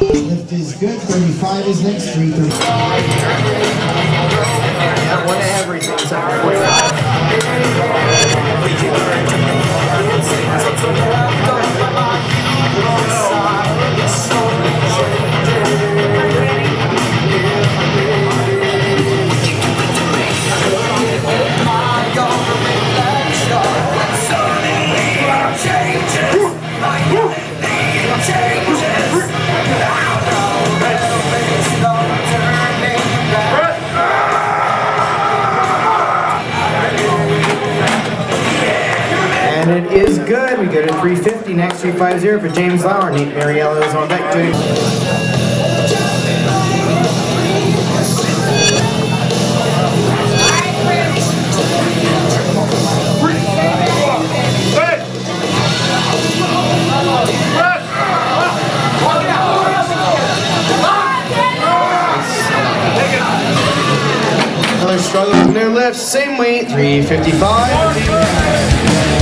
Lift is good. 35 is next. 335. And it is good. We go to 350 next, 350 for James Lauer. Nate Mariello is on deck. Another struggle with their lifts, same weight, 355.